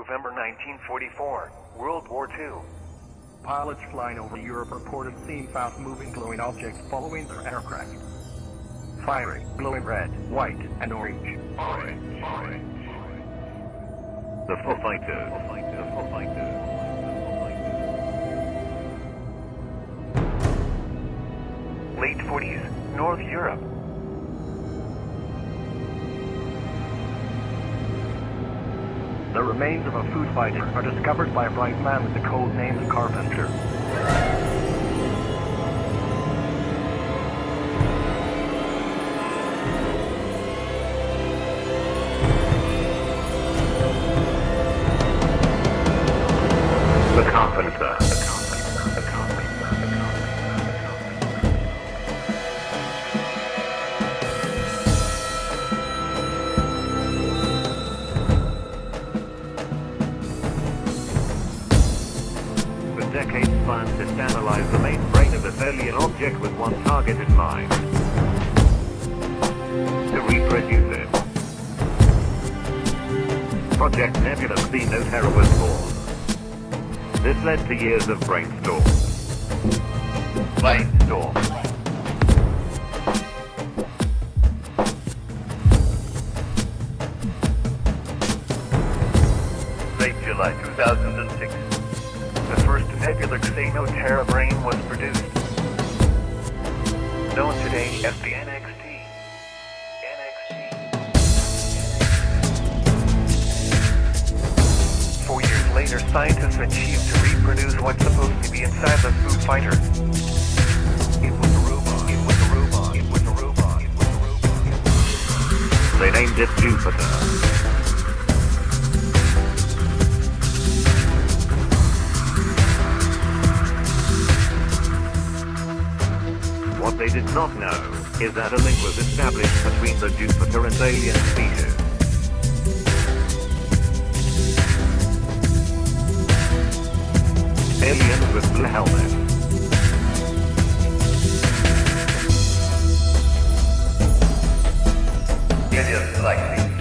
November 1944, World War II. Pilots flying over Europe reported seeing fast-moving glowing objects following their aircraft. Firing, glowing red, white, and orange. Orange. Orange. The Foo Fighters. The Foo Fighters. Late 40s, North Europe. The remains of a Foo Fighter are discovered by a bright man with the code name Carpenter. The Carpenter. Decades, scientists analyzed the main brain of this alien object with one target in mind. To reproduce it. Project Nebula Xeno Terror was born. This led to years of brainstorm. Brainstorm. Late July 2006, the first Nebula Xeno Terra brain was produced. Known today as the NXT. NXT. Four years later, scientists achieved to reproduce what's supposed to be inside the Foo Fighter. It was a robot. It was a robot. It was a robot. It was a robot. They named it Jupiter. they did not know is that a link was established between the Jupiter and alien species. Aliens with blue helmets. It is like